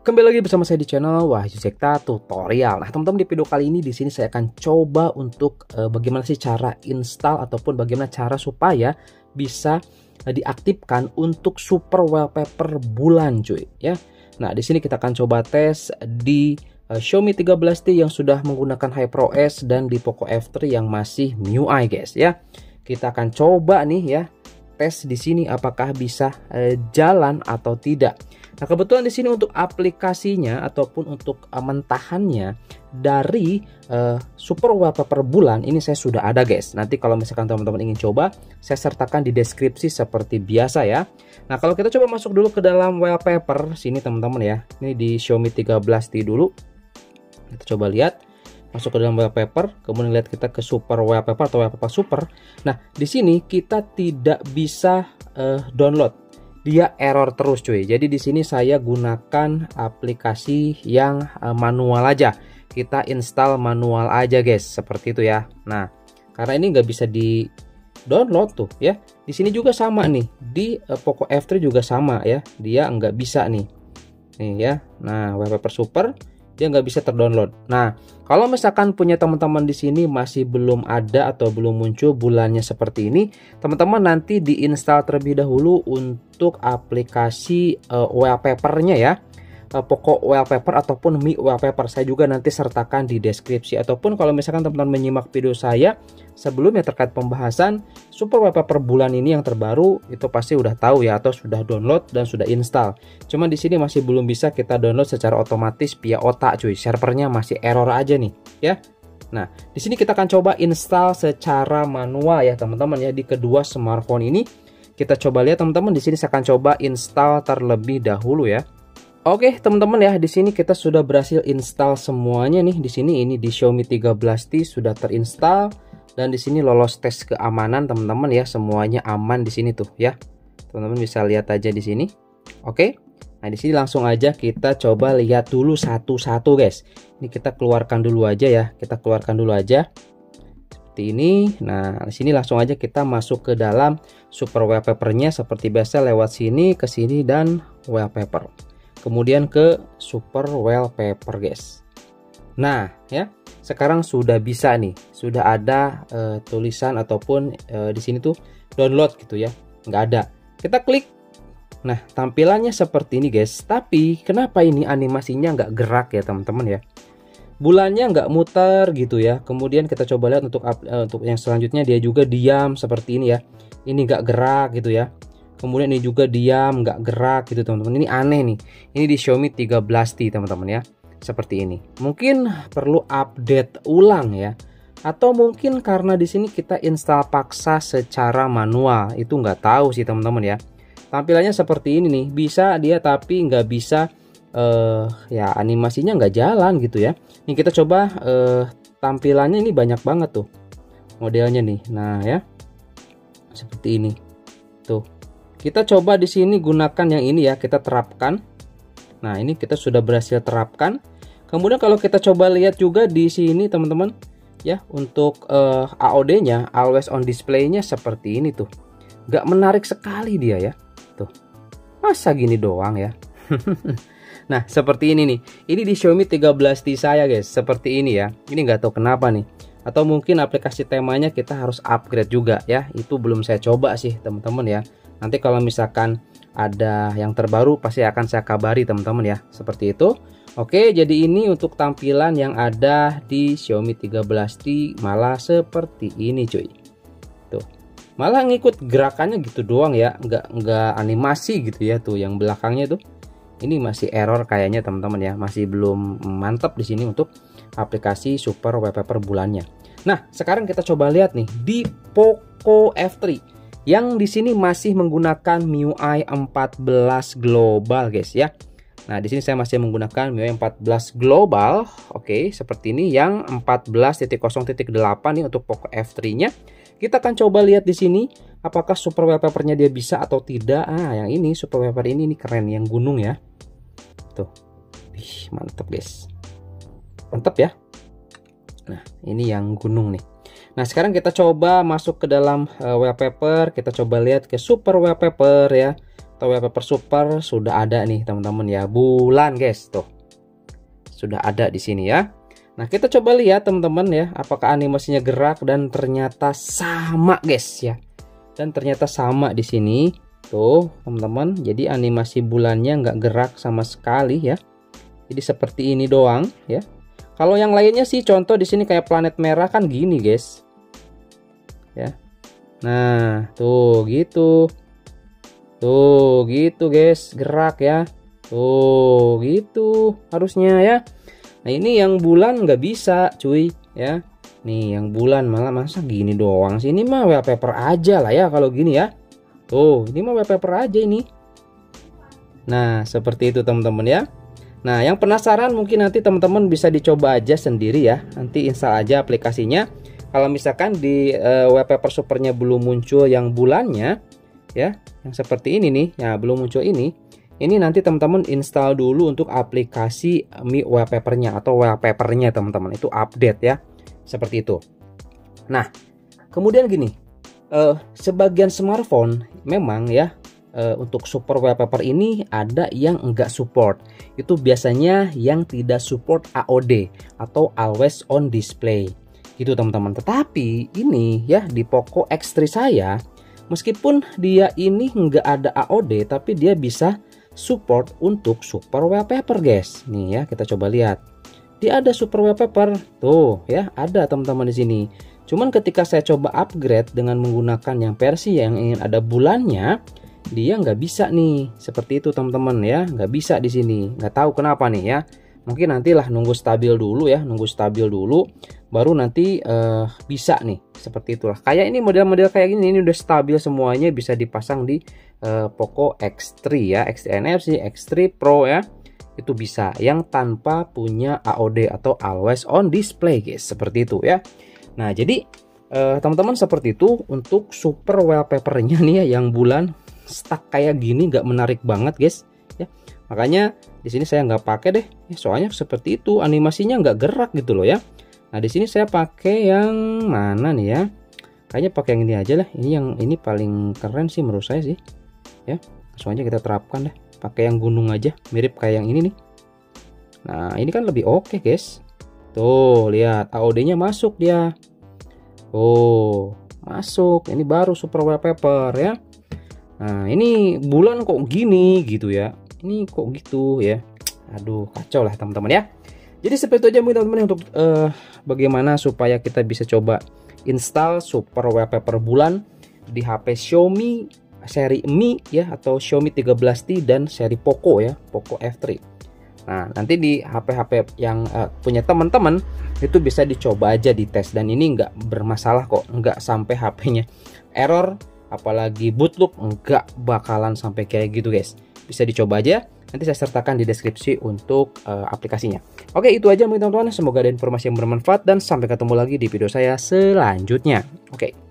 Kembali lagi bersama saya di channel Wahyu Zekta Tutorial. Nah, teman-teman di video kali ini di sini saya akan coba untuk uh, bagaimana sih cara install ataupun bagaimana cara supaya bisa uh, diaktifkan untuk super wallpaper bulan, cuy, ya. Nah, di sini kita akan coba tes di uh, Xiaomi 13T yang sudah menggunakan HyperOS dan di Poco F3 yang masih MIUI, guys, ya. Kita akan coba nih ya tes di sini apakah bisa uh, jalan atau tidak. Nah, kebetulan di sini untuk aplikasinya ataupun untuk uh, mentahannya dari uh, Super Wallpaper bulan ini saya sudah ada guys. Nanti kalau misalkan teman-teman ingin coba, saya sertakan di deskripsi seperti biasa ya. Nah, kalau kita coba masuk dulu ke dalam wallpaper sini teman-teman ya. Ini di Xiaomi 13T dulu. Kita coba lihat masuk ke dalam wallpaper, kemudian lihat kita ke super wallpaper atau wallpaper super. Nah, di sini kita tidak bisa uh, download dia error terus cuy. Jadi di sini saya gunakan aplikasi yang eh, manual aja. Kita install manual aja guys, seperti itu ya. Nah, karena ini nggak bisa di download tuh ya. Di sini juga sama nih. Di uh, Poco F3 juga sama ya. Dia nggak bisa nih. Nih ya. Nah, wallpaper super dia nggak bisa terdownload. Nah, kalau misalkan punya teman-teman di sini masih belum ada atau belum muncul bulannya seperti ini, teman-teman nanti diinstal terlebih dahulu untuk aplikasi uh, wallpapernya ya pokok wallpaper ataupun Mi wallpaper saya juga nanti sertakan di deskripsi ataupun kalau misalkan teman-teman menyimak video saya sebelumnya terkait pembahasan super wallpaper bulan ini yang terbaru itu pasti udah tahu ya atau sudah download dan sudah install. Cuma di sini masih belum bisa kita download secara otomatis via otak cuy. Servernya masih error aja nih ya. Nah, di sini kita akan coba install secara manual ya teman-teman ya di kedua smartphone ini. Kita coba lihat teman-teman di sini saya akan coba install terlebih dahulu ya. Oke, teman-teman ya, di sini kita sudah berhasil install semuanya nih. Di sini ini di Xiaomi 13T sudah terinstall dan di sini lolos tes keamanan, teman-teman ya. Semuanya aman di sini tuh ya. Teman-teman bisa lihat aja di sini. Oke. Nah, di sini langsung aja kita coba lihat dulu satu-satu, guys. Ini kita keluarkan dulu aja ya. Kita keluarkan dulu aja. Seperti ini. Nah, di sini langsung aja kita masuk ke dalam super wallpapernya seperti biasa lewat sini ke sini dan wallpaper kemudian ke super wallpaper guys. Nah ya sekarang sudah bisa nih. Sudah ada uh, tulisan ataupun uh, di sini tuh download gitu ya. Nggak ada. Kita klik. Nah tampilannya seperti ini guys. Tapi kenapa ini animasinya nggak gerak ya teman-teman ya? Bulannya nggak muter gitu ya. Kemudian kita coba lihat untuk uh, untuk yang selanjutnya dia juga diam seperti ini ya. Ini nggak gerak gitu ya kemudian ini juga diam nggak gerak gitu teman-teman. Ini aneh nih. Ini di Xiaomi 13T teman-teman ya. Seperti ini. Mungkin perlu update ulang ya. Atau mungkin karena di sini kita install paksa secara manual. Itu nggak tahu sih teman-teman ya. Tampilannya seperti ini nih. Bisa dia tapi nggak bisa uh, ya animasinya nggak jalan gitu ya. Ini kita coba uh, tampilannya ini banyak banget tuh. Modelnya nih. Nah ya. Seperti ini. Tuh kita coba di sini gunakan yang ini ya, kita terapkan. Nah, ini kita sudah berhasil terapkan. Kemudian kalau kita coba lihat juga di sini teman-teman, ya untuk uh, eh, AOD-nya, always on display-nya seperti ini tuh. Gak menarik sekali dia ya. Tuh. Masa gini doang ya. nah, seperti ini nih. Ini di Xiaomi 13T saya guys, seperti ini ya. Ini nggak tahu kenapa nih atau mungkin aplikasi temanya kita harus upgrade juga ya itu belum saya coba sih teman-teman ya Nanti kalau misalkan ada yang terbaru pasti akan saya kabari teman-teman ya. Seperti itu. Oke, jadi ini untuk tampilan yang ada di Xiaomi 13T malah seperti ini cuy. Tuh. Malah ngikut gerakannya gitu doang ya, nggak nggak animasi gitu ya tuh yang belakangnya tuh. Ini masih error kayaknya teman-teman ya, masih belum mantap di sini untuk aplikasi Super Wallpaper bulannya. Nah, sekarang kita coba lihat nih di Poco F3 yang di sini masih menggunakan MIUI 14 global guys ya. Nah, di sini saya masih menggunakan MIUI 14 global. Oke, seperti ini yang 14.0.8 nih untuk Poco F3-nya. Kita akan coba lihat di sini apakah super wallpaper-nya dia bisa atau tidak. Ah, yang ini super wallpaper ini ini keren yang gunung ya. Tuh. Ih, mantap guys. Mantap ya. Nah, ini yang gunung nih. Nah, sekarang kita coba masuk ke dalam uh, wallpaper, kita coba lihat ke super wallpaper ya. atau wallpaper super sudah ada nih teman-teman ya. Bulan guys tuh. Sudah ada di sini ya. Nah kita coba lihat teman-teman ya apakah animasinya gerak dan ternyata sama guys ya. Dan ternyata sama di sini. Tuh teman-teman jadi animasi bulannya nggak gerak sama sekali ya. Jadi seperti ini doang ya kalau yang lainnya sih contoh di sini kayak planet merah kan gini guys. Ya. Nah tuh gitu. Tuh gitu guys. Gerak ya. Tuh gitu harusnya ya. Nah ini yang bulan nggak bisa cuy ya. Nih yang bulan malah masa gini doang sih. Ini mah wallpaper aja lah ya kalau gini ya. Tuh ini mah wallpaper aja ini. Nah seperti itu teman-teman ya. Nah yang penasaran mungkin nanti teman-teman bisa dicoba aja sendiri ya. Nanti install aja aplikasinya. Kalau misalkan di uh, wallpaper supernya belum muncul yang bulannya ya, yang seperti ini nih, ya belum muncul ini. Ini nanti teman-teman install dulu untuk aplikasi Mi wallpapernya atau wallpapernya teman-teman itu update ya seperti itu. Nah, kemudian gini, uh, sebagian smartphone memang ya uh, untuk super wallpaper ini ada yang enggak support. Itu biasanya yang tidak support AOD atau always on display. Gitu teman-teman. Tetapi ini ya di Poco X3 saya meskipun dia ini enggak ada AOD tapi dia bisa support untuk super wallpaper guys. Nih ya, kita coba lihat dia ada super wallpaper tuh ya ada teman-teman di sini cuman ketika saya coba upgrade dengan menggunakan yang versi yang ingin ada bulannya dia nggak bisa nih. Seperti itu teman-teman ya. Nggak bisa di sini. Nggak tahu kenapa nih ya. Mungkin nantilah nunggu stabil dulu ya. Nunggu stabil dulu baru nanti uh, bisa nih. Seperti itulah. Kayak ini model-model kayak gini ini udah stabil semuanya bisa dipasang di uh, Poco X3 ya. X3 NFC X3 Pro ya. Itu bisa. Yang tanpa punya AOD atau always on display guys. Seperti itu ya. Nah jadi eh, teman-teman eh, seperti itu untuk super wallpapernya nih ya yang bulan stuck kayak gini nggak menarik banget guys. Ya makanya di sini saya nggak pakai deh. Ya, soalnya seperti itu animasinya nggak gerak gitu loh ya. Nah di sini saya pakai yang mana nih ya? Kayaknya pakai yang ini aja lah. Ini yang ini paling keren sih menurut saya sih. Ya soalnya kita terapkan deh. Pakai yang gunung aja mirip kayak yang ini nih. Nah ini kan lebih oke okay, guys. Tuh lihat AOD nya masuk dia. Oh masuk. Ini baru super wallpaper ya nah ini bulan kok gini gitu ya. Ini kok gitu ya. Aduh kacau lah teman-teman ya. Jadi seperti itu aja teman-teman untuk uh, bagaimana supaya kita bisa coba install super wallpaper bulan di HP Xiaomi seri Mi ya atau Xiaomi 13T dan seri Poco ya, Poco F3. Nah, nanti di HP-HP yang uh, punya teman-teman itu bisa dicoba aja di tes. Dan ini nggak bermasalah kok, nggak sampai HP-nya error, apalagi boot loop nggak bakalan sampai kayak gitu guys. Bisa dicoba aja. Nanti saya sertakan di deskripsi untuk uh, aplikasinya. Oke, itu aja teman-teman. Semoga ada informasi yang bermanfaat dan sampai ketemu lagi di video saya selanjutnya. Oke.